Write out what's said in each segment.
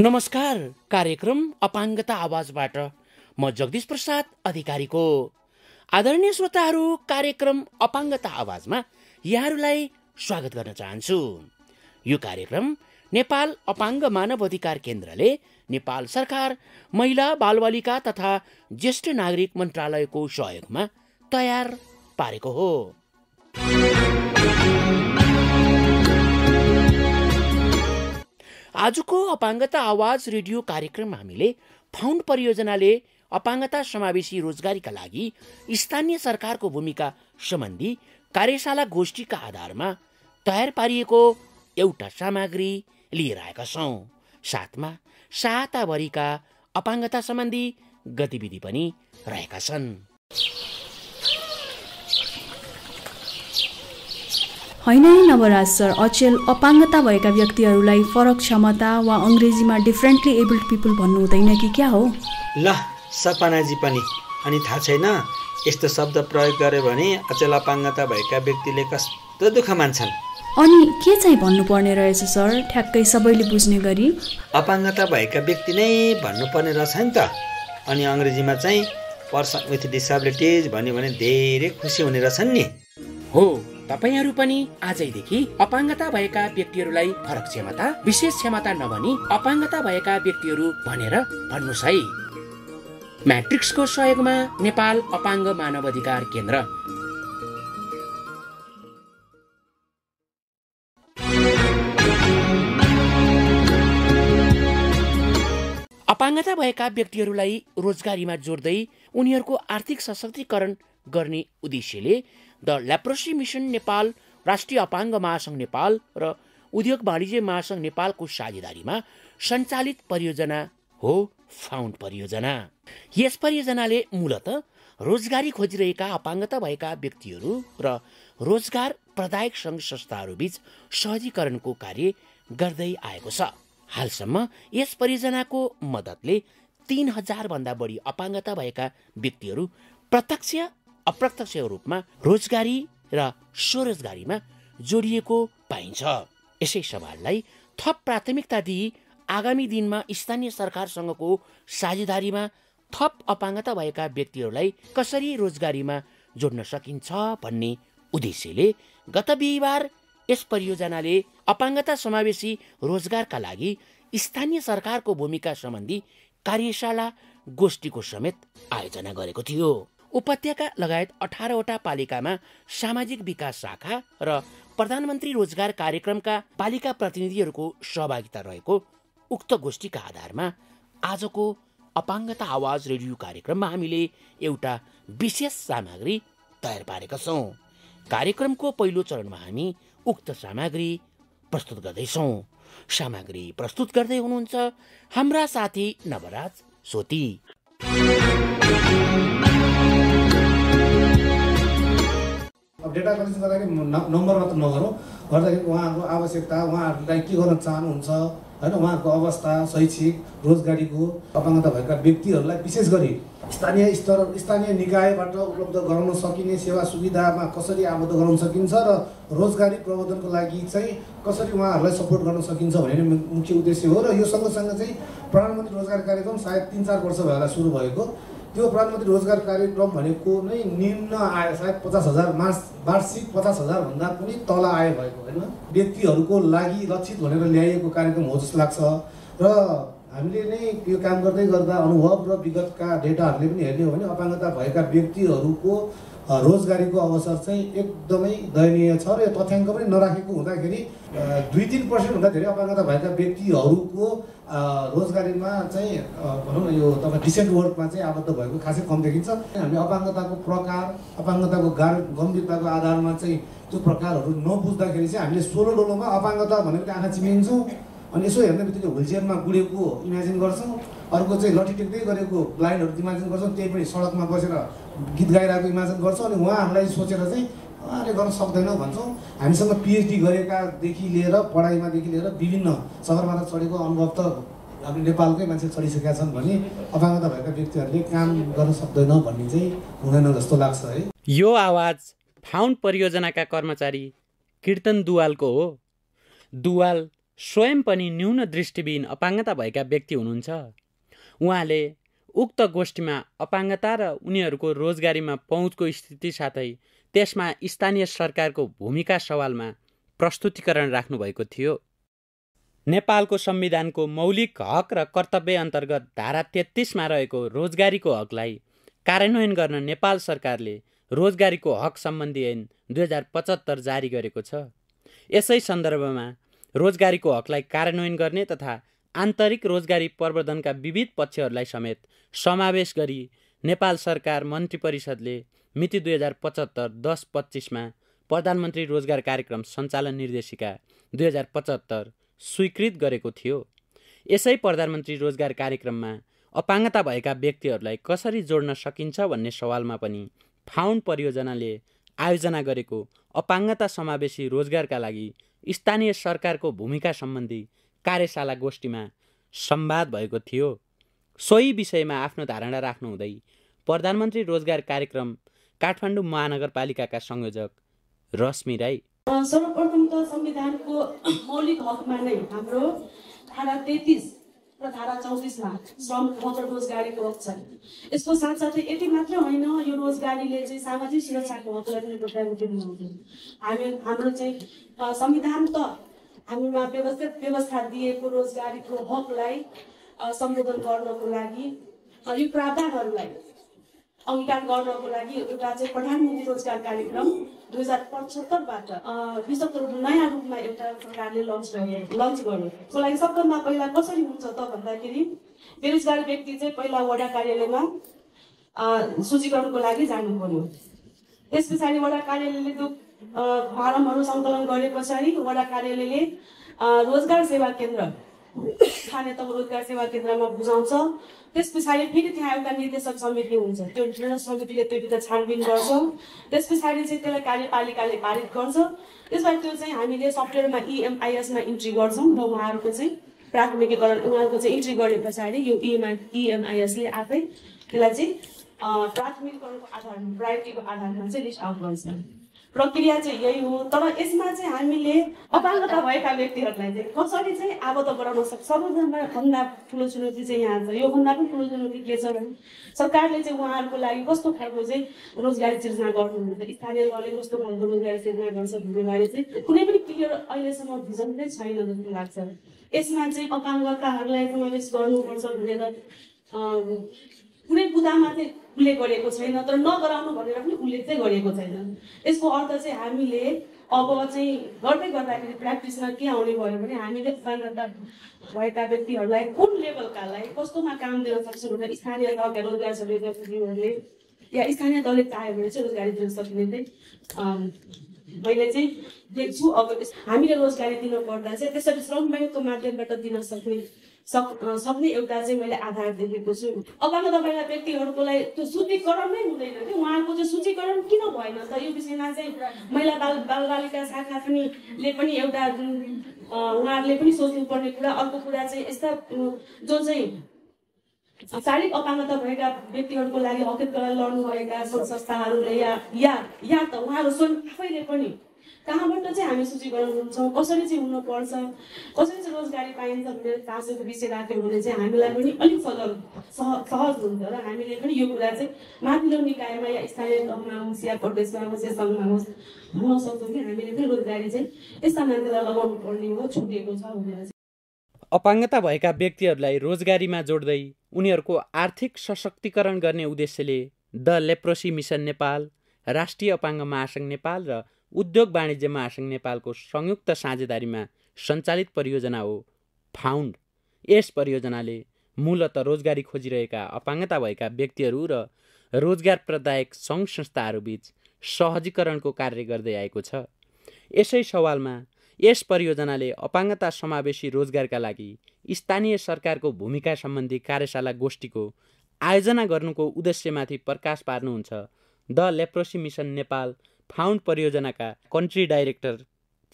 नमस्कार कार्यक्रम अपाङ्गता आवाजबाट म जगदीश प्रसाद अधिकारीको। आदरणीय श्रोताहरू कार्यक्रम अपाङ्गता आवाजमा यहाँहरूलाई स्वागत गर्न चाहन्छु। यो कार्यक्रम नेपाल अपाङ्ग मानव अधिकार केन्द्रले नेपाल सरकार महिला बालबालिका तथा ज्येष्ठ नागरिक मन्त्रालयको सहयोगमा तयार पारेको हो। आजको अपाङ्गता आवाज रेडियो कार्यक्रम हामीले फाउन्ड परियोजनाले अपाङ्गता समावेशी रोजगारीका लागि स्थानीय सरकारको भूमिका सम्बन्धी कार्यशाला गोष्ठीका आधारमा तयार पारिएको एउटा सामग्री लिएर आएका छौँ। साथमा सहायताभरिका अपाङ्गता सम्बन्धी गतिविधि पनि रहेका छन्। होइन है नवराज सर अचेल अपाङ्गता भएका व्यक्तिहरूलाई फरक क्षमता वा अङ्ग्रेजीमा डिफ्रेन्टली एबल्ड पिपुल भन्नु हुँदैन कि क्या हो? ल सपनाजी पनि। अनि थाहा छैन? यस्तो शब्द प्रयोग गर्यो भने अचेल अपाङ्गता भएका व्यक्तिले कस्तो दुःख मान्छन्? अनि के चाहिँ भन्नुपर्ने रहेछ सर? ठ्याक्कै सबैले बुझ्ने गरी। अपाङ्गता भएका व्यक्ति नै भन्नुपर्ने रहेछ नि त। अनि अङ्ग्रेजीमा चाहिँ पर्सन विथ डिसेबिलिटिज भन्यो भने धेरै खुसी हुने रहेछन् नि। हो तपाईँहरू पनि आजैदेखि अपाङ्गता भएका व्यक्तिहरूलाई फरक क्षमता विशेष क्षमता नभनी अपाङ्गता भएका व्यक्तिहरू भनेर भन्नुहोस् है। म्याट्रिक्सको सहयोगमा नेपाल अपाङ्ग मानव अधिकार केन्द्र। अपाङ्गता भएका व्यक्तिहरूलाई रोजगारीमा जोड्दै उनीहरूको आर्थिक सशक्तिकरण गर्ने उद्देश्यले द ल्याप्रोसी मिसन नेपाल राष्ट्रिय अपाङ्ग महासङ्घ नेपाल र उद्योग वाणिज्य महासङ्घ नेपालको साझेदारीमा सञ्चालित परियोजना हो फाउन्ड परियोजना। यस परियोजनाले मूलत रोजगारी खोजिरहेका अपाङ्गता भएका व्यक्तिहरू र रोजगार प्रदायक सङ्घ संस्थाहरूबीच सहजीकरणको कार्य गर्दै आएको छ। हालसम्म यस परियोजनाको मद्दतले तीन हजारभन्दा बढी अपाङ्गता भएका व्यक्तिहरू प्रत्यक्ष अप्रत्यक्ष रूपमा रोजगारी र स्वरोजगारीमा जोडिएको पाइन्छ। यसै सवाललाई थप प्राथमिकता दिई आगामी दिनमा स्थानीय सरकारसँगको साझेदारीमा थप अपाङ्गता भएका व्यक्तिहरूलाई कसरी रोजगारीमा जोड्न सकिन्छ भन्ने उद्देश्यले गत बिहिबार यस परियोजनाले अपाङ्गता समावेशी रोजगारका लागि स्थानीय सरकारको भूमिका सम्बन्धी कार्यशाला गोष्ठीको समेत आयोजना गरेको थियो। उपत्यका लगायत अठारवटा पालिकामा सामाजिक विकास शाखा र प्रधानमन्त्री रोजगार कार्यक्रमका पालिका प्रतिनिधिहरूको सहभागिता रहेको उक्त गोष्ठीका आधारमा आजको अपाङ्गता आवाज रेडियो कार्यक्रममा हामीले एउटा विशेष सामग्री तयार पारेका छौँ। कार्यक्रमको पहिलो चरणमा हामी उक्त सामग्री प्रस्तुत गर्दैछौँ। सामग्री प्रस्तुत गर्दै हुनुहुन्छ हाम्रा साथी नवराज सोती। डेटा कलेक्सन गर्दाखेरि नम्बर मात्र नगरौँ। गर्दाखेरि उहाँहरूको आवश्यकता उहाँहरूलाई के गर्न चाहनुहुन्छ होइन? उहाँहरूको अवस्था शैक्षिक रोजगारीको अपाङ्गता भएका व्यक्तिहरूलाई विशेष गरी स्थानीय स्तर स्थानीय निकायबाट उपलब्ध गराउन सकिने सेवा सुविधामा कसरी आबद्ध गराउन सकिन्छ र रोजगारी प्रबन्धनको लागि चाहिँ कसरी उहाँहरूलाई सपोर्ट गर्न सकिन्छ भन्ने मुख्य उद्देश्य हो र यो सँगसँगै चाहिँ प्रधानमन्त्री रोजगार कार्यक्रम सायद तिन चार वर्ष होला सुरु भएको। त्यो प्रधानमन्त्री रोजगार कार्यक्रम भनेको नै निम्न आय सायद पचास हजार मास वार्षिक पचास हजारभन्दा पनि तल आय भएको होइन? व्यक्तिहरूको लागि लक्षित भनेर ल्याइएको कार्यक्रम हो जस्तो लाग्छ। र हामीले नै यो काम गर्दै गर्दा अनुभव र विगतका डेटाहरूले पनि हेर्ने हो भने अपाङ्गता भएका व्यक्तिहरूको रोजगारीको अवसर चाहिँ एकदमै दयनीय छ र यो तथ्याङ्क पनि नराखेको हुँदाखेरि दुई तिन पर्सेन्टभन्दा धेरै अपाङ्गता भएका व्यक्तिहरूको रोजगारीमा चाहिँ भनौँ न यो तपाईँ डिसेन्ट वर्कमा चाहिँ आबद्ध भएको खासै कम देखिन्छ। हामी अपाङ्गताको प्रकार अपाङ्गताको गार गम्भीरताको आधारमा चाहिँ त्यो प्रकारहरू नबुझ्दाखेरि चाहिँ हामीले सोलो डोलोमा अपाङ्गता भनेको आँखा चिमिन्छौँ अनि यसो हेर्ने बित्तिकै हुलचेयरमा गुडेको इमेजिन गर्छौँ। अर्को चाहिँ लट्ठी टेक्दै गरेको ब्लाइन्डहरू इमेजिन गर्छौँ। त्यही पनि सडकमा बसेर गीत गाइरहेको इमेजिन गर्छौँ अनि उहाँहरूलाई सोचेर चाहिँ उहाँले गर्न सक्दैनौँ भन्छौँ। हामीसँग पिएचडी गरेकादेखि लिएर पढाइमादेखि लिएर विभिन्न सगरमाथा चढेको अनुभव त अब नेपालकै मान्छे चढिसकेका छन् भने अपाङ्गता भएका व्यक्तिहरूले काम गर्न सक्दैन भन्ने चाहिँ हुँदैन जस्तो लाग्छ है। यो आवाज फाउन्ड परियोजनाका कर्मचारी कीर्तन दुवालको हो। दुवाल स्वयं पनि न्यून दृष्टिविहीन अपाङ्गता भएका व्यक्ति हुनुहुन्छ। उहाँले उक्त गोष्ठीमा अपाङ्गता र उनीहरूको रोजगारीमा पहुँचको स्थिति साथै त्यसमा स्थानीय सरकारको भूमिका सवालमा प्रस्तुतिकरण राख्नुभएको थियो। नेपालको संविधानको मौलिक हक र कर्तव्य अन्तर्गत धारा तेत्तिसमा रहेको रोजगारीको हकलाई कार्यान्वयन गर्न नेपाल सरकारले रोजगारीको हक सम्बन्धी ऐन दुई हजार पचहत्तर जारी गरेको छ। यसै सन्दर्भमा रोजगारीको हकलाई कार्यान्वयन गर्ने तथा आन्तरिक रोजगारी प्रवर्धनका विविध पक्षहरूलाई समेत समावेश गरी नेपाल सरकार मन्त्री परिषदले मिति दुई हजार पचहत्तर दस पच्चिसमा प्रधानमन्त्री रोजगार कार्यक्रम सञ्चालन निर्देशिका दुई हजार पचहत्तर स्वीकृत गरेको थियो। यसै प्रधानमन्त्री रोजगार कार्यक्रममा अपाङ्गता भएका व्यक्तिहरूलाई कसरी जोड्न सकिन्छ भन्ने सवालमा पनि फाउन्ड परियोजनाले आयोजना गरेको अपाङ्गता समावेशी रोजगारका लागि स्थानीय सरकारको भूमिका सम्बन्धी कार्यशाला गोष्ठीमा संवाद भएको थियो। सोही विषयमा आफ्नो धारणा राख्नुहुँदै प्रधानमन्त्री रोजगार कार्यक्रम काठमाडौँ महानगरपालिकाका संयोजक रश्मि राई। सर्वप्रथम त संविधानको मौलिक हकमा नै हाम्रो धारा तेत्तिस र धारा चौतिसमा श्रम र रोजगारीको हक छ यसको साथसाथै यति मात्र होइन यो रोजगारीले चाहिँ सामाजिक सुरक्षाको हकलाई पनि प्रायोरिटी दिनुहुन्छ हामी हाम्रो चाहिँ संविधान त हामीमा व्यवस्थित व्यवस्था दिएको रोजगारीको हकलाई सम्बोधन गर्नको लागि यो प्रावधानहरूलाई अङ्गीकार गर्नको लागि एउटा चाहिँ प्रधानमन्त्री रोजगार कार्यक्रम दुई हजार पचहत्तरबाट विशुद्ध नयाँ रूपमा एउटा सरकारले लन्च गरे लन्च गर्यो त्यसको लागि सबभन्दा पहिला कसरी हुन्छ त भन्दाखेरि बेरोजगार व्यक्ति चाहिँ पहिला वडा कार्यालयमा सूचीकरणको लागि जानु पर्यो। त्यस पछाडि वडा कार्यालयले त्यो फारमहरू सङ्कलन गरे पछाडि वडा कार्यालयले रोजगार सेवा केन्द्र स्थानीय तह रोजगार सेवा केन्द्रमा बुझाउँछ। त्यस पछाडि फेरि त्यहाँ एउटा निर्देशक समिति हुन्छ। त्यो निर्देशक समितिले त्यो विधा छानबिन गर्छ। त्यस पछाडि चाहिँ त्यसलाई कार्यपालिकाले पारित गर्छ। त्यसबाट त्यो चाहिँ हामीले सफ्टवेयरमा इएमआइएसमा इन्ट्री गर्छौँ र उहाँहरूको चाहिँ प्राथमिकीकरण उहाँहरूको चाहिँ इन्ट्री गरे पछाडि यो इएमआई इएमआइएसले आफै त्यसलाई चाहिँ प्राथमिकीकरणको आधारमा प्रायोरिटीको आधारमा चाहिँ लिस्ट आउट गर्छ। प्रक्रिया चाहिँ यही हो। तर यसमा चाहिँ हामीले अपाङ्गता भएका व्यक्तिहरूलाई चाहिँ कसरी चाहिँ आबद्ध गराउन सक्छ? सबैभन्दा भन्दा ठुलो चुनौती चाहिँ यहाँ छ। योभन्दा पनि ठुलो चुनौती के छ भने सरकारले चाहिँ उहाँहरूको लागि कस्तो खालको चाहिँ रोजगारी सिर्जना गर्नुहुन्छ स्थानीय तहले कस्तो खालको रोजगारी सिर्जना गर्छ भन्ने बारे चाहिँ कुनै पनि क्लियर अहिलेसम्म भिजन नै छैन जस्तो लाग्छ। यसमा चाहिँ अपाङ्गताहरूलाई समावेश गर्नुपर्छ भनेर कुनै बुदामा चाहिँ उल्लेख गरेको छैन तर नगराउनु भनेर पनि उल्लेख चाहिँ गरेको छैन। यसको अर्थ चाहिँ हामीले अब चाहिँ गर्दै गर्दाखेरि प्र्याक्टिसमा के आउने भयो भने हामीले भएका व्यक्तिहरूलाई कुन लेभलकालाई कस्तोमा काम दिन सक्छौँ भनेर स्थानीय तहका रोजगार समितिहरूले या स्थानीय तहले चाह्यो भने चाहिँ रोजगारी दिन सकिने चाहिँ मैले चाहिँ देख्छु। अब हामीले रोजगारी दिनु पर्दा चाहिँ त्यसरी श्रम ब्याङ्कको माध्यमबाट दिन सक्ने सक सक्ने एउटा चाहिँ मैले आधार देखेको छु। अगाडि तपाईँलाई व्यक्तिहरूकोलाई त्यो सूचीकरण नै हुँदैन कि उहाँहरूको चाहिँ सूचीकरण किन भएन त? यो विषयमा चाहिँ महिला बाल बालबालिका शाखा पनि ले पनि एउटा उहाँहरूले पनि सोच्नुपर्ने कुरा। अर्को कुरा चाहिँ यस्ता जो चाहिँ शारीरिक अपाङ्गता भएका व्यक्तिहरूको लागि हकितका लड्नुभएका संस्थाहरूले या या या त उहाँहरू स्वयं आफैले पनि कहाँबाट चाहिँ हामी सूचीकरण हुन्छौँ कसरी चाहिँ हुनुपर्छ? कसरी चाहिँ रोजगारी पाइन्छ भनेर चासोको विषय राख्यो भने चाहिँ हामीलाई पनि अलिक सजल सह सहज हुन्छ र हामीले पनि यो कुरा चाहिँ माथिल्लो निकायमा या स्थानीय तहमा होस् या प्रदेशमा होस् या सङ्घमा होस् भन्न सक्छौँ कि हामीले पनि रोजगारी चाहिँ यस्ता मान्छेलाई लगाउनु पर्ने हो छुटेको छ भनेर अपाङ्गता भएका व्यक्तिहरूलाई रोजगारीमा जोड्दै उनीहरूको आर्थिक सशक्तिकरण गर्ने उद्देश्यले द लेप्रोसी मिसन नेपाल राष्ट्रिय अपाङ्ग महासङ्घ नेपाल र उद्योग वाणिज्य महासङ्घ नेपालको संयुक्त साझेदारीमा सञ्चालित परियोजना हो फाउन्ड। यस परियोजनाले मूलत रोजगारी खोजिरहेका अपाङ्गता भएका व्यक्तिहरू र रोजगार प्रदायक सङ्घ संस्थाहरूबीच सहजीकरणको कार्य गर्दै आएको छ। यसै सवालमा यस परियोजनाले अपाङ्गता समावेशी रोजगारका लागि स्थानीय सरकारको भूमिका सम्बन्धी कार्यशाला गोष्ठीको आयोजना गर्नुको उद्देश्यमाथि प्रकाश पार्नुहुन्छ the leprosy mission Nepal found परियोजनाका country director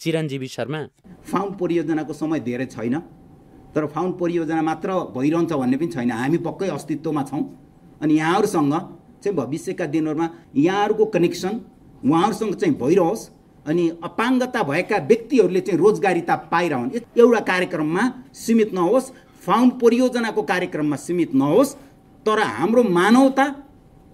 Chiranjeevi Sharma. Found परियोजनाको समय धेरै छैन तर फाउन्ड परियोजना मात्र भइरहन्छ भन्ने पनि छैन। हामी पक्कै अस्तित्वमा छौँ अनि यहाँहरूसँग चाहिँ भविष्यका दिनहरूमा यहाँहरूको कनेक्सन उहाँहरूसँग चाहिँ भइरहोस् अनि अपाङ्गता भएका व्यक्तिहरूले चाहिँ रोजगारिता पाइरहन्। एउटा कार्यक्रममा सीमित नहोस् फाउन्ड परियोजनाको कार्यक्रममा सीमित नहोस् तर हाम्रो मानवता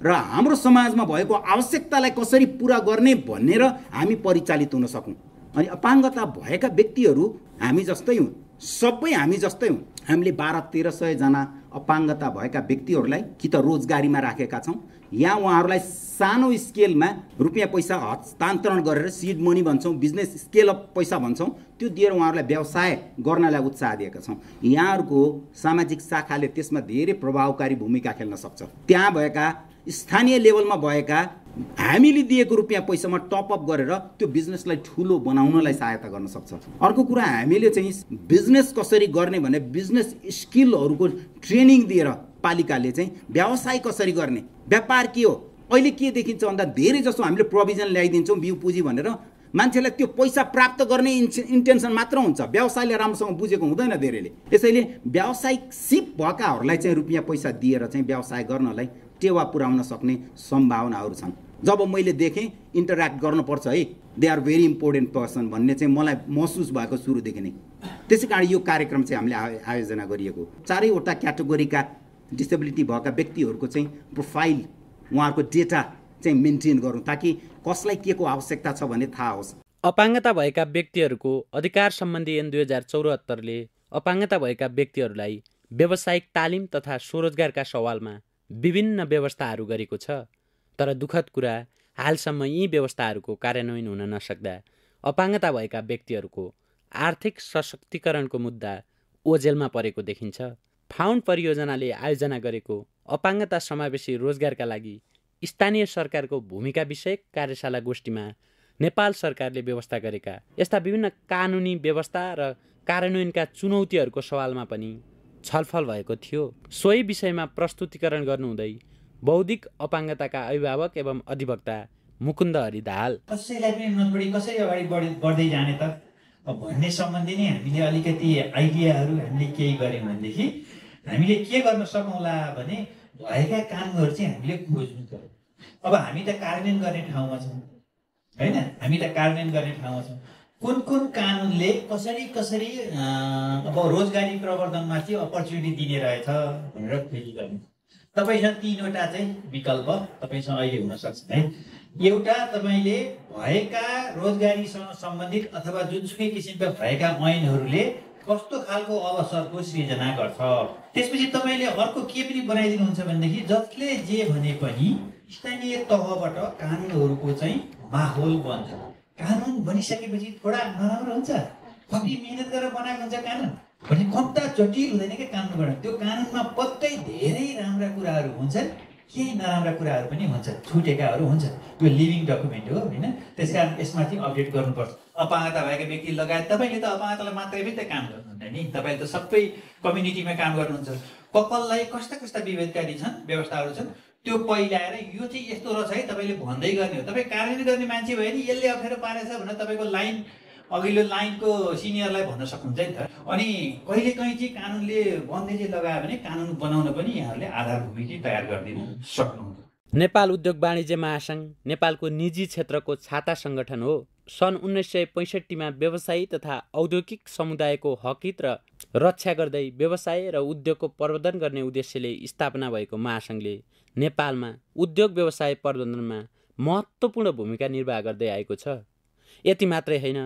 र हाम्रो समाजमा भएको आवश्यकतालाई कसरी पुरा गर्ने भनेर हामी परिचालित हुन सकौँ। अनि अपाङ्गता भएका व्यक्तिहरू हामी जस्तै हुन्। सबै हामी जस्तै हुन्। हामीले बाह्र तेह्र सयजना अपाङ्गता भएका व्यक्तिहरूलाई कि त रोजगारीमा राखेका छौँ या उहाँहरूलाई सानो स्केलमा रुपियाँ पैसा हस्तान्तरण गरेर सिड मनी भन्छौँ बिजनेस स्केल अप पैसा भन्छौँ त्यो दिएर उहाँहरूलाई व्यवसाय गर्नलाई उत्साह दिएका छौँ। यहाँहरूको सामाजिक शाखाले त्यसमा धेरै प्रभावकारी भूमिका खेल्न सक्छ। त्यहाँ भएका स्थानीय लेभलमा भएका हामीले दिएको रुपियाँ पैसामा टपअप गरेर त्यो बिजनेसलाई ठुलो बनाउनलाई सहायता गर्न सक्छ। अर्को कुरा हामीले चाहिँ बिजनेस कसरी गर्ने भने बिजनेस स्किलहरूको ट्रेनिङ दिएर पालिकाले चाहिँ व्यवसाय कसरी गर्ने व्यापार के हो अहिले के देखिन्छ भन्दा धेरै जसो हामीले प्रोभिजन ल्याइदिन्छौँ बिउ पुँजी भनेर। मान्छेलाई त्यो पैसा प्राप्त गर्ने इन्टेन्सन मात्र हुन्छ व्यवसायले राम्रोसँग बुझेको हुँदैन धेरैले। यसैले व्यावसायिक सिप भएकाहरूलाई चाहिँ रुपियाँ पैसा दिएर चाहिँ व्यवसाय गर्नलाई टेवा पुर्याउन सक्ने सम्भावनाहरू छन्। जब मैले देखेँ इन्टरेक्ट गर्नुपर्छ है they are very important person भन्ने चाहिँ मलाई महसुस भएको सुरुदेखि नै। त्यसै कारण यो कार्यक्रम चाहिँ हामीले आयोजना गरिएको चारैवटा क्याटेगोरीका डिसेबिलिटी भएका व्यक्तिहरूको चाहिँ प्रोफाइल उहाँहरूको डेटा चाहिँ मेन्टेन गरौँ ताकि कसलाई के को आवश्यकता छ भन्ने थाहा होस्। अपाङ्गता भएका व्यक्तिहरूको अधिकार सम्बन्धी ऐन दुई हजार चौरात्तरले अपाङ्गता भएका व्यक्तिहरूलाई व्यावसायिक तालिम तथा स्वरोजगारका सवालमा विभिन्न व्यवस्थाहरू गरेको छ तर दुःखद कुरा हालसम्म यी व्यवस्थाहरूको कार्यान्वयन हुन नसक्दा अपाङ्गता भएका व्यक्तिहरूको आर्थिक सशक्तिकरणको मुद्दा ओझेलमा परेको देखिन्छ। फाउन्ड परियोजनाले आयोजना गरेको अपाङ्गता समावेशी रोजगारका लागि स्थानीय सरकारको भूमिका विषयक कार्यशाला गोष्ठीमा नेपाल सरकारले व्यवस्था गरेका यस्ता विभिन्न कानुनी व्यवस्था र कार्यान्वयनका चुनौतीहरूको सवालमा पनि छलफल भएको थियो। सोही विषयमा प्रस्तुतिकरण गर्नुहुँदै बौद्धिक अपाङ्गताका अभिभावक एवं अधिवक्ता मुकुन्द हरि कसैलाई पनि नछोडी कसरी अगाडि बढी बढ्दै जाने त? भन्ने सम्बन्धी नै हामीले अलिकति आइडियाहरू हामीले केही गऱ्यौँ भनेदेखि हामीले के गर्न सकौँला भने भएका कानुनहरू चाहिँ हामीले खोज्नु पऱ्यो अब हामी त कार्यान्वयन गर्ने ठाउँमा छौँ होइन? हामी त कार्यान्वयन गर्ने ठाउँमा छौँ। कुन कुन कानुनले कसरी कसरी अब रोजगारी प्रवर्धनमा चाहिँ अपर्च्युनिटी दिने रहेछ भनेर खोजी गर्ने? तपाईँसँग तिनवटा चाहिँ विकल्प तपाईँसँग अहिले हुनसक्छ है? एउटा तपाईँले भएका रोजगारीसँग सम्बन्धित अथवा जुनसुकै किसिमका भएका ऐनहरूले कस्तो खालको अवसरको सृजना गर्छ? त्यसपछि तपाईँले अर्को के पनि बनाइदिनुहुन्छ भनेदेखि जसले जे भने पनि स्थानीय तहबाट कानुनहरूको चाहिँ माहौल बन्छ। कानुन बनिसकेपछि थोडा नराम्रो हुन्छ। कति मिहिनेत गरेर बनाएको हुन्छ कानुन? भने कता जटिल हुँदैन क्या कानुन त्यो कानुनमा पत्तै धेरै राम्रा कुराहरू हुन्छन् केही नराम्रा कुराहरू पनि हुन्छ छुटेकाहरू हुन्छ यो लिभिङ डकुमेन्ट हो होइन? त्यस कारण यसमाथि अपडेट गर्नुपर्छ। अपाङ्गता भएका व्यक्ति लगायत तपाईँले त अपाङ्गतालाई मात्रै पनि त काम गर्नुहुन्न नि। तपाईँले त सबै कम्युनिटीमा काम गर्नुहुन्छ। कपाललाई कस्ता कस्ता विभेदकारी छन् व्यवस्थाहरू छन् त्यो पहिलाएर यो चाहिँ यस्तो रहेछ है तपाईँले भन्दै गर्ने हो। तपाईँ कार्यान्वयन गर्ने मान्छे भयो नि यसले अप्ठ्यारो पारेछ भनेर तपाईँको लाइन अघिल्लो लाइनको सिनियरलाई भन्न सक्नुहुन्छ नि त। अनि कहिले कहीँ चाहिँ कानुनले बन्दै चाहिँ लगायो भने कानुन बनाउन पनि यहाँहरूले आधारभूमि चाहिँ तयार गरिदिनु सक्नुहुन्छ। नेपाल उद्योग वाणिज्य महासङ्घ नेपालको निजी क्षेत्रको छाता सङ्गठन हो। सन् उन्नाइस सय पैँसठीमा व्यवसायी तथा औद्योगिक समुदायको हकित र रक्षा गर्दै व्यवसाय र उद्योगको प्रवर्धन गर्ने उद्देश्यले स्थापना भएको महासङ्घले नेपालमा उद्योग व्यवसाय प्रबन्धनमा महत्त्वपूर्ण भूमिका निर्वाह गर्दै आएको छ। यति मात्रै होइन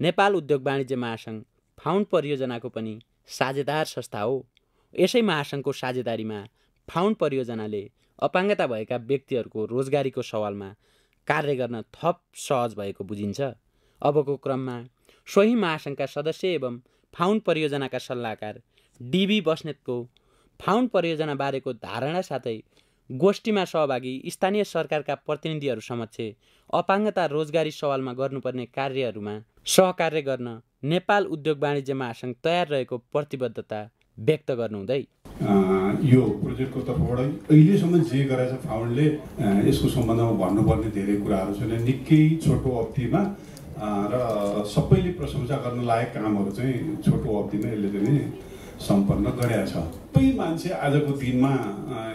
नेपाल उद्योग वाणिज्य महासङ्घ फाउन्ड परियोजनाको पनि साझेदार संस्था हो। यसै महासङ्घको साझेदारीमा फाउन्ड परियोजनाले अपाङ्गता भएका व्यक्तिहरूको रोजगारीको सवालमा कार्य गर्न थप सहज भएको बुझिन्छ। अबको क्रममा सोही महासङ्घका सदस्य एवं फाउन्ड परियोजनाका सल्लाहकार डिबी बस्नेतको फाउन्ड परियोजनाबारेको धारणा साथै गोष्ठीमा सहभागी स्थानीय सरकारका प्रतिनिधिहरू समक्ष अपाङ्गता रोजगारी सवालमा गर्नुपर्ने कार्यहरूमा सहकार्य गर्न नेपाल उद्योग वाणिज्य महासङ्घ तयार रहेको प्रतिबद्धता व्यक्त गर्नुहुँदै। यो प्रोजेक्टको तर्फबाट अहिलेसम्म जे गरेछ फाउन्डले यसको सम्बन्धमा भन्नुपर्ने धेरै कुराहरू छैन। निकै छोटो अवधिमा र सबैले प्रशंसा गर्न लायक कामहरू चाहिँ छोटो अवधिमा यसले चाहिँ सम्पन्न गरेका छ। सबै मान्छे आजको दिनमा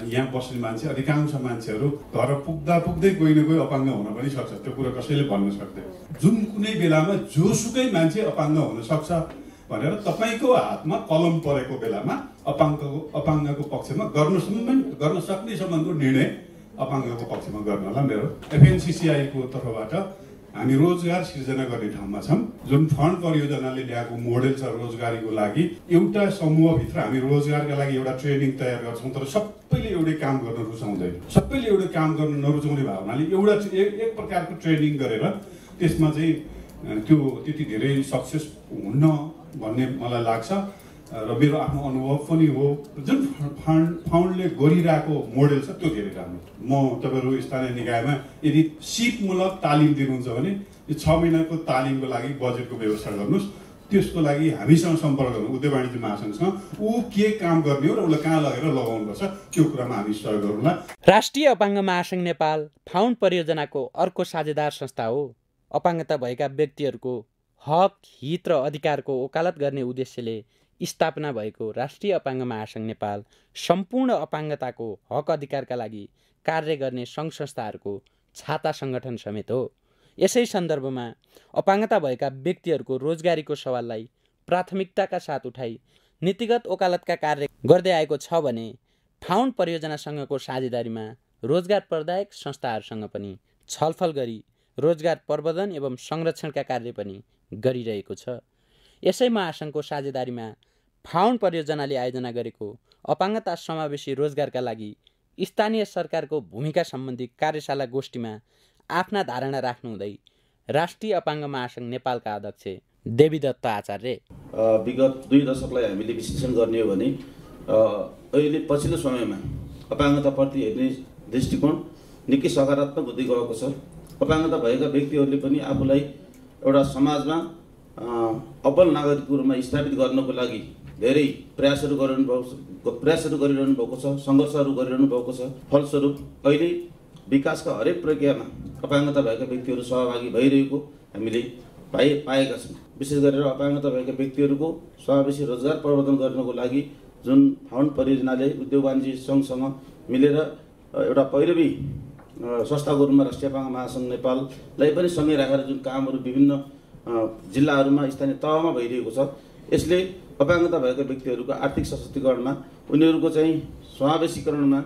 यहाँ बस्ने मान्छे अधिकांश मान्छेहरू घर पुग्दा पुग्दै कोही न कोही अपाङ्ग हुन पनि सक्छ। त्यो कुरो कसैले भन्न सक्दैन। जुन कुनै बेलामा जोसुकै मान्छे अपाङ्ग हुन सक्छ भनेर तपाईँको हातमा कलम परेको बेलामा अपाङ्गको अपाङ्गको पक्षमा गर्नसम्म गर्न सक्नेसम्मको निर्णय अपाङ्गको पक्षमा गर्नलाई मेरो एफएनसिसिआईको तर्फबाट हामी रोजगार सिर्जना गर्ने ठाउँमा छौँ। जुन फन्ड परियोजनाले ल्याएको मोडेल छ रोजगारीको लागि एउटा समूहभित्र हामी रोजगारका लागि एउटा ट्रेनिङ तयार गर्छौँ तर सबैले एउटै काम गर्न रुचाउँदैन। सबैले एउटै काम गर्न नरुचाउने भावनाले एउटा एक प्रकारको ट्रेनिङ गरेर त्यसमा चाहिँ त्यो त्यति धेरै सक्सेस हुन्न भन्ने मलाई लाग्छ। र मेरो आफ्नो अनुभव पनि हो। जुन फाउन्ड फाउन्डले गरिरहेको मोडेल छ त्यो धेरै राम्रो। म तपाईँहरू स्थानीय निकायमा यदि सिपमूलक तालिम दिनुहुन्छ भने यो छ महिनाको तालिमको लागि बजेटको व्यवस्था गर्नुहोस्। त्यसको लागि हामीसँग सम्पर्क गर्नु उद्योग वाणिज्य महासङ्घसँग ऊ के काम गर्ने हो र उसलाई कहाँ लगेर लगाउनुपर्छ त्यो कुरामा हामी सहयोग गरौँला। राष्ट्रिय अपाङ्ग महासङ्घ नेपाल फाउन्ड परियोजनाको अर्को साझेदार संस्था हो। अपाङ्गता भएका व्यक्तिहरूको हक हित र अधिकारको वकालत गर्ने उद्देश्यले स्थापना भएको राष्ट्रिय अपाङ्ग महासङ्घ नेपाल सम्पूर्ण अपाङ्गताको हक अधिकारका लागि कार्य गर्ने सङ्घ संस्थाहरूको छाता सङ्गठन समेत हो। यसै सन्दर्भमा अपाङ्गता भएका व्यक्तिहरूको रोजगारीको सवाललाई प्राथमिकताका साथ उठाई नीतिगत वकालतका कार्य गर्दै आएको छ भने फाउन्ड परियोजनासँगको साझेदारीमा रोजगार प्रदायक संस्थाहरूसँग पनि छलफल गरी रोजगार प्रवर्धन एवं संरक्षणका कार्य पनि गरिरहेको छ। यसै महासङ्घको साझेदारीमा फाउन्ड परियोजनाले आयोजना गरेको अपाङ्गता समावेशी रोजगारका लागि स्थानीय सरकारको भूमिका सम्बन्धी कार्यशाला गोष्ठीमा आफ्ना धारणा राख्नुहुँदै राष्ट्रिय अपाङ्ग महासङ्घ नेपालका अध्यक्ष देवीदत्त आचार्य। विगत दुई दशकलाई हामीले विश्लेषण गर्ने हो भने अहिले पछिल्लो समयमा अपाङ्गताप्रति हेर्ने दृष्टिकोण निकै सकारात्मक हुँदै गएको छ। अपाङ्गता भएका व्यक्तिहरूले पनि आफूलाई एउटा समाजमा अब्बल नागरिकको रूपमा स्थापित गर्नको लागि धेरै प्रयासहरू गरिरहनु भएको प्रयासहरू गरिरहनु भएको छ सङ्घर्षहरू गरिरहनु भएको छ। फलस्वरूप अहिले विकासका हरेक प्रक्रियामा अपाङ्गता भएका व्यक्तिहरू सहभागी भइरहेको हामीले पाए पाएका छौँ। विशेष गरेर अपाङ्गता भएका व्यक्तिहरूको समावेशी रोजगार प्रवर्धन गर्नको लागि जुन फाउन्ड परियोजनाले उद्योग वाणिज्य सङ्घसँग मिलेर एउटा पहिरवी संस्थाको रूपमा राष्ट्रिय अपाङ्ग महासङ्घ नेपाललाई पनि सँगै राखेर जुन कामहरू विभिन्न जिल्लाहरूमा स्थानीय तहमा भइरहेको छ यसले अपाङ्गता भएका व्यक्तिहरूको आर्थिक सशक्तिकरणमा उनीहरूको चाहिँ समावेशीकरणमा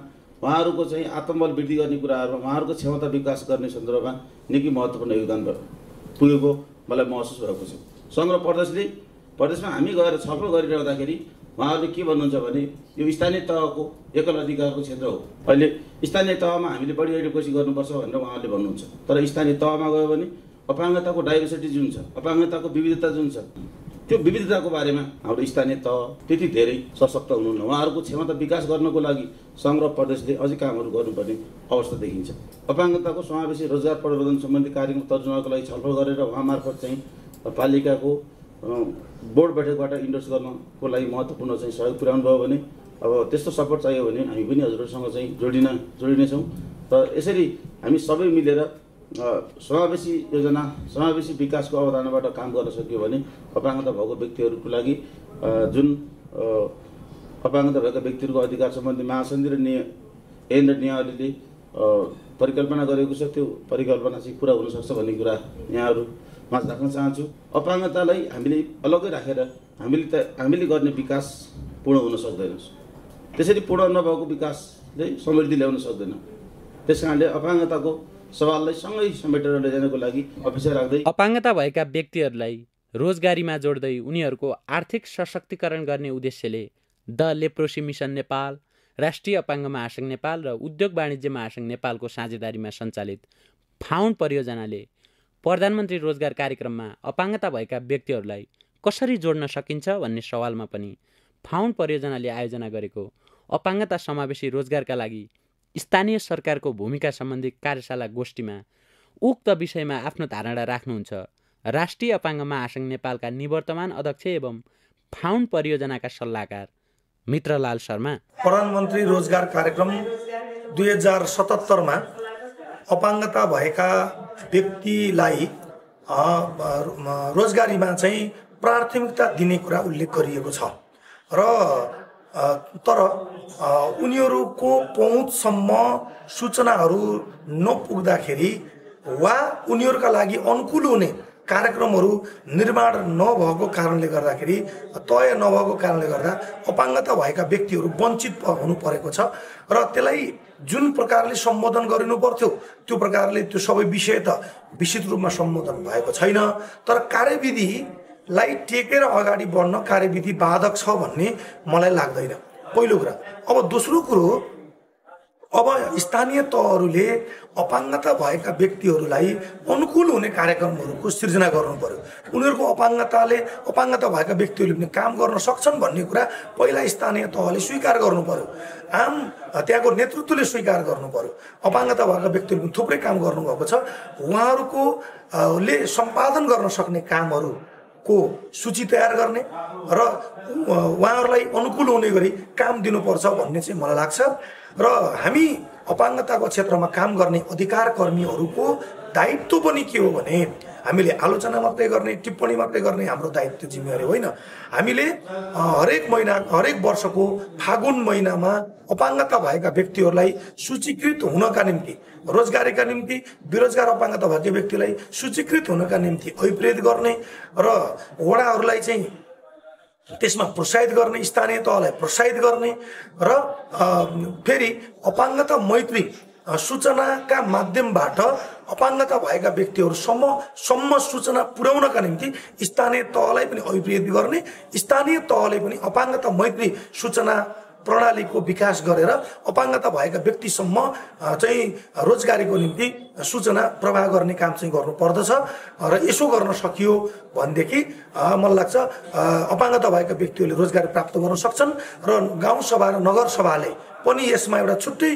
उहाँहरूको चाहिँ आत्मबल वृद्धि गर्ने कुराहरूमा उहाँहरूको क्षमता विकास गर्ने सन्दर्भमा निकै महत्त्वपूर्ण योगदान पुगेको मलाई महसुस भएको छ। सङ्घ र प्रदेशले प्रदेशमा हामी गएर छलफल गरिरहँदाखेरि उहाँहरूले के भन्नुहुन्छ भने यो स्थानीय तहको एकल अधिकारको क्षेत्र हो। अहिले स्थानीय तहमा हामीले बढी एडभोकेसी गर्नुपर्छ भनेर उहाँहरूले भन्नुहुन्छ। तर स्थानीय तहमा गयो भने अपाङ्गताको डाइभर्सिटी जुन छ अपाङ्गताको विविधता जुन छ त्यो विविधताको बारेमा हाम्रो स्थानीय तह त्यति धेरै सशक्त हुनुहुन्न। उहाँहरूको क्षमता विकास गर्नको लागि सङ्घ र प्रदेशले अझै कामहरू गर्नुपर्ने अवस्था देखिन्छ। अपाङ्गताको समावेशी रोजगार प्रवर्धन सम्बन्धी कार्यक्रम तर्जुमाको लागि छलफल गरेर उहाँ मार्फत चाहिँ पालिकाको बोर्ड बैठकबाट इन्डोर्स गर्नको लागि महत्त्वपूर्ण चाहिँ सहयोग पुर्याउनु भयो भने अब त्यस्तो सपोर्ट चाहियो भने हामी पनि हजुरहरूसँग चाहिँ जोडिन जोडिनेछौँ। र यसरी हामी सबै मिलेर समावेशी योजना समावेशी विकासको अवधारणाबाट काम गर्न सकियो भने अपाङ्गता भएको व्यक्तिहरूको लागि जुन अपाङ्गता भएका व्यक्तिहरूको अधिकार सम्बन्धी महासन्धि र निय ऐन र परिकल्पना गरेको छ त्यो परिकल्पना चाहिँ पुरा हुनसक्छ भन्ने कुरा यहाँहरू माझ राख्न चाहन्छु। अपाङ्गतालाई हामीले अलग्गै राखेर हामीले त हामीले गर्ने विकास पूर्ण हुन सक्दैन। त्यसरी पूर्ण नभएको विकासले समृद्धि ल्याउन सक्दैन। त्यस कारणले अपाङ्गताको सवाललाई सँगै समेटेर लैजानको लागि अफिसर राख्दै अपाङ्गता भएका व्यक्तिहरूलाई रोजगारीमा जोड्दै उनीहरूको आर्थिक सशक्तिकरण गर्ने उद्देश्यले द लेप्रोसी मिसन नेपाल राष्ट्रिय अपाङ्ग महासङ्घ नेपाल र उद्योग वाणिज्य महासङ्घ नेपालको साझेदारीमा सञ्चालित फाउन्ड परियोजनाले प्रधानमन्त्री रोजगार कार्यक्रममा अपाङ्गता भएका व्यक्तिहरूलाई कसरी जोड्न सकिन्छ भन्ने सवालमा पनि फाउन्ड परियोजनाले आयोजना गरेको अपाङ्गता समावेशी रोजगारका लागि स्थानीय सरकारको भूमिका सम्बन्धी कार्यशाला गोष्ठीमा उक्त विषयमा आफ्नो धारणा राख्नुहुन्छ। राष्ट्रिय अपाङ्ग महासङ्घ नेपालका निवर्तमान अध्यक्ष एवं फाउन्ड परियोजनाका सल्लाहकार मित्रलाल शर्मा। प्रधानमन्त्री रोजगार कार्यक्रम दुई हजार सतहत्तरमा अपाङ्गता भएका व्यक्तिलाई रोजगारीमा चाहिँ प्राथमिकता दिने कुरा उल्लेख गरिएको छ। र तर उनीहरूको पहुँचसम्म सूचनाहरू नपुग्दाखेरि वा उनीहरूका लागि अनुकूल हुने कार्यक्रमहरू निर्माण नभएको कारणले गर्दाखेरि तय नभएको कारणले गर्दा अपाङ्गता भएका व्यक्तिहरू वञ्चित हुनु परेको छ र त्यसलाई जुन प्रकारले सम्बोधन गरिनु पर्थ्यो त्यो प्रकारले त्यो सबै विषय त विस्तृत रूपमा सम्बोधन भएको छैन। तर कार्यविधिलाई टेकेर अगाडि बढ्न कार्यविधि बाधक छ भन्ने मलाई लाग्दैन। पहिलो कुरा अब दोस्रो कुरो अब स्थानीय तहहरूले अपाङ्गता भएका व्यक्तिहरूलाई अनुकूल हुने कार्यक्रमहरूको सृजना गर्नु पर्यो। उनीहरूको अपाङ्गताले अपाङ्गता भएका व्यक्तिहरूले पनि काम गर्न सक्छन् भन्ने कुरा पहिला स्थानीय तहले स्वीकार गर्नु पर्यो। आम त्यहाँको नेतृत्वले स्वीकार गर्नु पर्यो। अपाङ्गता भएका व्यक्तिहरूले पनि थुप्रै काम गर्नुभएको छ। उहाँहरूको ले सम्पादन गर्न सक्ने कामहरू को सूची तयार गर्ने र उहाँहरूलाई अनुकूल हुने गरी काम दिनुपर्छ भन्ने चाहिँ मलाई लाग्छ र हामी अपाङ्गताको क्षेत्रमा काम गर्ने अधिकार कर्मीहरूको दायित्व पनि के हो भने हामीले आलोचना मात्रै गर्ने टिप्पणी मात्रै गर्ने हाम्रो दायित्व जिम्मेवारी होइन। हामीले हरेक महिना हरेक वर्षको फागुन महिनामा अपाङ्गता भएका व्यक्तिहरूलाई सूचीकृत हुनका निम्ति रोजगारीका निम्ति बेरोजगार अपाङ्गता भएका व्यक्तिलाई सूचीकृत हुनका निम्ति अभिप्रेत गर्ने र वडाहरूलाई चाहिँ त्यसमा प्रोत्साहित गर्ने स्थानीय तहलाई प्रोत्साहित गर्ने र फेरि अपाङ्गता मैत्री सूचनाका माध्यमबाट अपाङ्गता भएका व्यक्तिहरूसम्म सम्म सूचना पुर्याउनका निम्ति स्थानीय तहलाई पनि अभिप्रेत गर्ने स्थानीय तहले पनि अपाङ्गता मैत्री सूचना प्रणालीको विकास गरेर अपाङ्गता भएका व्यक्तिसम्म चाहिँ रोजगारीको निम्ति सूचना प्रवाह गर्ने काम चाहिँ गर्नु पर्दछ र यसो गर्न सकियो भनेदेखि मलाई लाग्छ अपाङ्गता भएका व्यक्तिहरूले रोजगारी प्राप्त गर्न सक्छन् र गाउँसभा र नगरसभाले पनि यसमा एउटा छुट्टै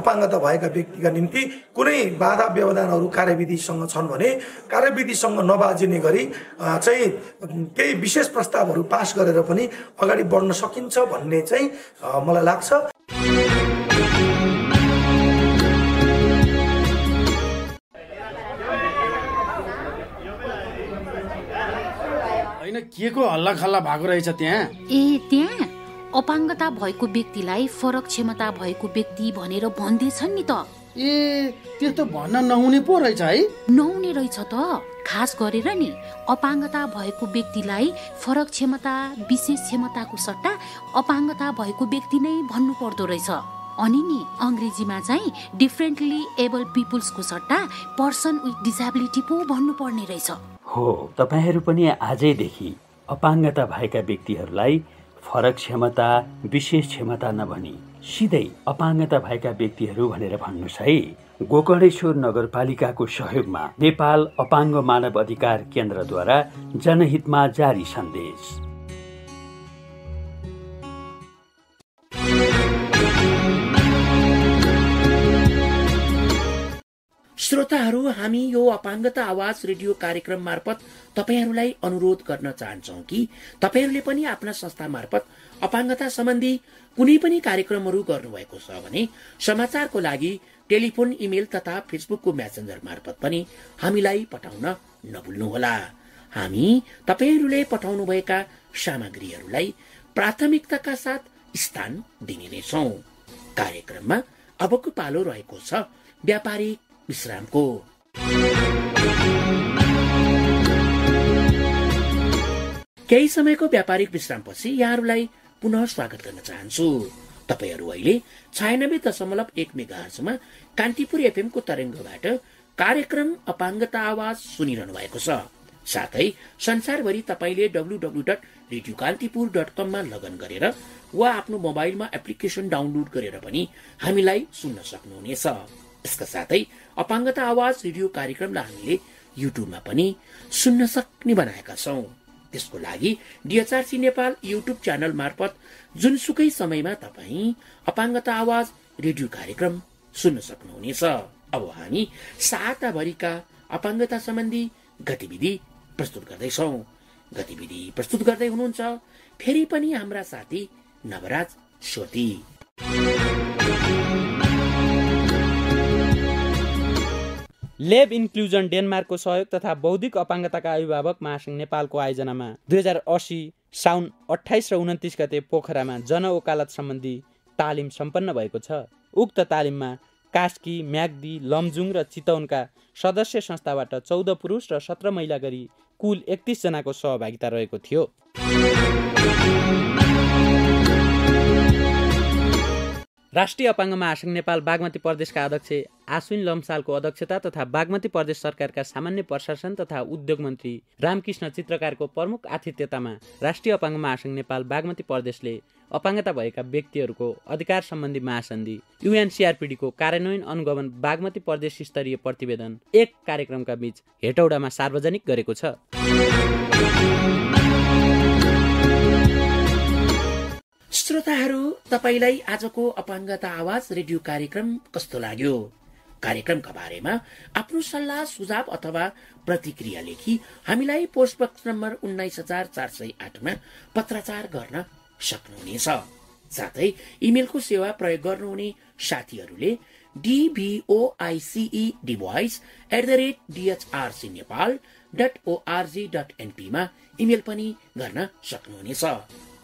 अपाङ्गता भएका व्यक्तिका निम्ति कुनै बाधा व्यवधानहरू कार्यविधिसँग छन् भने कार्यविधिसँग नबाजिने गरी चाहिँ केही विशेष प्रस्तावहरू पास गरेर पनि अगाडि बढ्न सकिन्छ भन्ने चाहिँ मलाई लाग्छ। होइन के को हल्ला खल्ला भएको रहेछ त्यहाँ? ए त्यहाँ? अपाङ्गता भएको व्यक्तिलाई फरक क्षमता भएको व्यक्ति भनेर भन्दैछन् नि त। ए त्यस्तो भन्न नहुने पो रहेछ है। नहुने रहेछ त। खास गरेर नि अपाङ्गता भएको व्यक्तिलाई फरक क्षमता विशेष क्षमताको सट्टा अपाङ्गता भएको व्यक्ति नै भन्नु पर्दो रहेछ। अनि नि अङ्ग्रेजीमा चाहिँ डिफरेन्टली एबल पिपुल्सको सट्टा पर्सन विथ डिसेबिलिटी पो भन्नुपर्ने रहेछ। हो तपाईँहरू पनि आजैदेखि अपाङ्गता भएका व्यक्तिहरूलाई फरक क्षमता विशेष क्षमता नभनी सिधै अपाङ्गता भएका व्यक्तिहरू भनेर भन्नुहोस् है। गोकर्णेश्वर नगरपालिकाको सहयोगमा नेपाल अपाङ्ग मानव अधिकार केन्द्रद्वारा जनहितमा जारी सन्देश। श्रोताहरू हामी यो अपाङ्गता आवाज रेडियो कार्यक्रम मार्फत तपाईँहरूलाई अनुरोध गर्न चाहन्छौँ कि तपाईँहरूले पनि आफ्ना संस्था मार्फत अपाङ्गता सम्बन्धी कुनै पनि कार्यक्रमहरू गर्नुभएको छ भने समाचारको लागि टेलिफोन इमेल तथा फेसबुकको म्यासेन्जर मार्फत पनि हामीलाई पठाउन नभुल्नुहोला। हामी तपाईँहरूले पठाउनुभएका सामग्रीहरूलाई प्राथमिकताका साथ स्थान दिने नै छौँ कार्यक्रममा अबको पालो रहेको छ व्यापारिक विश्रामको। केही समयको व्यापारिक विश्रामपछि यहाँहरूलाई पुनः स्वागत गर्न चाहन्छु। तपाईँहरू अहिले छयानब्बे दशमलव एक मेगाहर्जमा कान्तिपुर एफएमको तरङ्गबाट कार्यक्रम अपाङ्गता आवाज सुनिरहनु भएको छ। साथै संसारभरि तपाईँले W W dot radio Kantipur dot कममा लगन गरेर वा आफ्नो मोबाइलमा एप्लिकेसन डाउनलोड गरेर पनि हामीलाई सुन्न सक्नुहुनेछ। यसका साथै अपाङ्गता आवाज रेडियो कार्यक्रमलाई हामीले युट्युबमा पनि सुन्न सक्ने बनाएका छौँ। त्यसको लागि डिएचआरसी नेपाल युट्युब च्यानल मार्फत जुनसुकै समयमा तपाईँ अपाङ्गता आवाज रेडियो कार्यक्रम सुन्न सक्नुहुनेछ। अब हामी साताभरिका अपाङ्गता सम्बन्धी गतिविधि प्रस्तुत गर्दैछौँ। गतिविधि प्रस्तुत गर्दै हुनुहुन्छ फेरि पनि हाम्रा साथी नवराज सोती लेब इन्क्लुजन डेनमार्कको सहयोग तथा बौद्धिक अपाङ्गताका अभिभावक महासङ्घ नेपालको आयोजनामा दुई हजार असी साउन अठाइस र उन्तिस गते पोखरामा जन वकालत सम्बन्धी तालिम सम्पन्न भएको छ। उक्त तालिममा कास्की म्याग्दी लमजुङ र चितवनका सदस्य संस्थाबाट चौध पुरुष र सत्र महिला गरी कुल एकतिसजनाको सहभागिता रहेको थियो। राष्ट्रिय अपाङ्ग महासङ्घ नेपाल बागमती प्रदेशका अध्यक्ष आश्विन लम्सालको अध्यक्षता तथा बागमती प्रदेश सरकारका सामान्य प्रशासन तथा उद्योग मन्त्री रामकृष्ण चित्रकारको प्रमुख आतिथ्यतामा राष्ट्रिय अपाङ्ग महासङ्घ नेपाल बागमती प्रदेशले अपाङ्गता भएका व्यक्तिहरूको अधिकार सम्बन्धी महासन्धि युएनसिआरपिडीको कार्यान्वयन अनुगमन बागमती प्रदेश स्तरीय प्रतिवेदन एक कार्यक्रमका बीच हेटौडामा सार्वजनिक गरेको छ। श्रोताहरू तपाईँलाई आजको अपाङ्गता आवाज रेडियो कार्यक्रम कस्तो लाग्यो? कार्यक्रमका बारेमा आफ्नो सल्लाह सुझाव अथवा प्रतिक्रिया लेखी हामीलाई पोस्ट बक्स नम्बर उन्नाइस हजार चार सय आठमा पत्राचार गर्न सक्नुहुनेछ। साथै इमेलको सेवा प्रयोग गर्नुहुने साथीहरूले D V O I C E dvoice at the rate D H R C Nepal dot O R G dot एनपीमा email पनि गर्न सक्नुहुनेछ।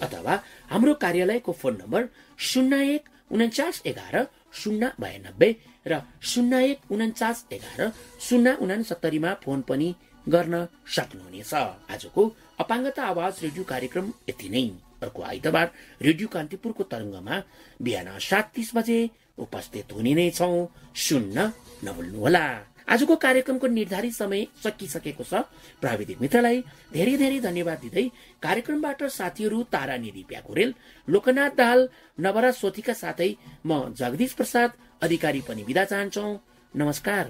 अथवा हाम्रो कार्यालयको फोन नम्बर शून्य एक उन्चास एघार शून्य बयानब्बे र शून्य एक उन्चास एघार शून्य उनासत्तरीमा फोन पनि गर्न सक्नुहुनेछ। आजको अपाङ्गता आवाज रेडियो कार्यक्रम यति नै। अर्को आइतबार रेडियो कान्तिपुरको तरङ्गमा बिहान सात तिस बजे उपस्थित हुने नै छौ। सुन्न नभुल्नुहोला। आजको कार्यक्रमको निर्धारित समय सकिसकेको छ। प्राविधिक मित्रलाई धेरै धेरै धन्यवाद दिँदै कार्यक्रमबाट साथीहरू तारा निधि प्याकुरेल लोकनाथ दाहाल नवरा सोथीका साथै म जगदीश प्रसाद अधिकारी पनि विदा चाहन्छौ। नमस्कार।